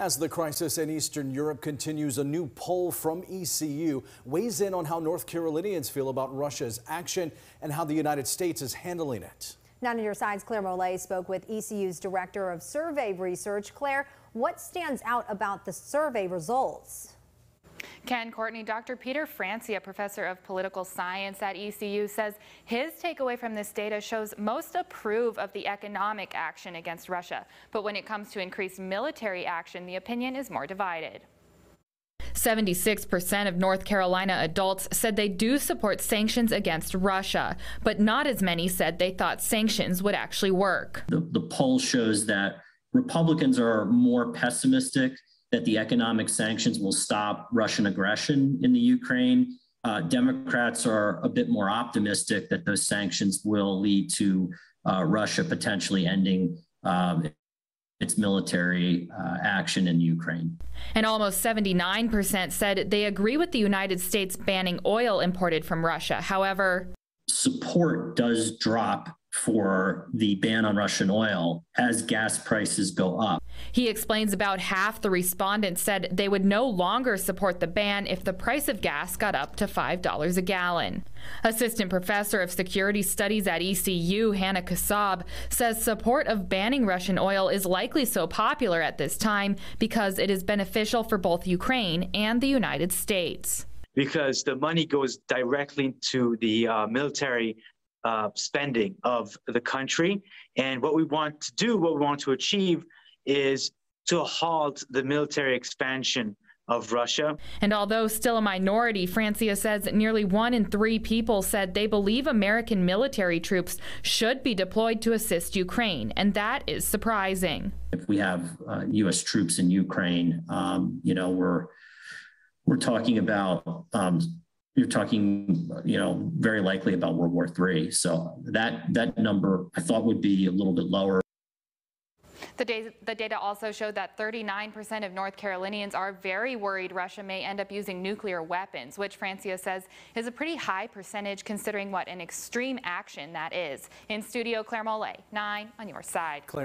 As the crisis in Eastern Europe continues, a new poll from ECU weighs in on how North Carolinians feel about Russia's action and how the United States is handling it. Now on your sides, Claire Mollet spoke with ECU's Director of Survey Research. Claire, what stands out about the survey results? Ken Courtney, Dr. Peter Francia, professor of political science at ECU, says his takeaway from this data shows most approve of the economic action against Russia. But when it comes to increased military action, the opinion is more divided. 76% of North Carolina adults said they do support sanctions against Russia, but not as many said they thought sanctions would actually work. The, the poll shows that Republicans are more pessimistic that the economic sanctions will stop Russian aggression in the Ukraine. Uh, Democrats are a bit more optimistic that those sanctions will lead to uh, Russia potentially ending um, its military uh, action in Ukraine. And almost 79% said they agree with the United States banning oil imported from Russia. However, support does drop for the ban on Russian oil as gas prices go up. He explains about half the respondents said they would no longer support the ban if the price of gas got up to $5 a gallon. Assistant Professor of Security Studies at ECU, Hanna Kassab, says support of banning Russian oil is likely so popular at this time because it is beneficial for both Ukraine and the United States because the money goes directly to the uh, military uh, spending of the country. And what we want to do, what we want to achieve, is to halt the military expansion of Russia. And although still a minority, Francia says nearly one in three people said they believe American military troops should be deployed to assist Ukraine, and that is surprising. If we have uh, U.S. troops in Ukraine, um, you know, we're we're talking about um, you're talking, you know, very likely about World War III. So that that number I thought would be a little bit lower. The, day, the, data also showed that 39% of North Carolinians are very worried Russia may end up using nuclear weapons, which Francia says is a pretty high percentage considering what an extreme action that is. In studio, Claire Mollet, 9 on your side. Claire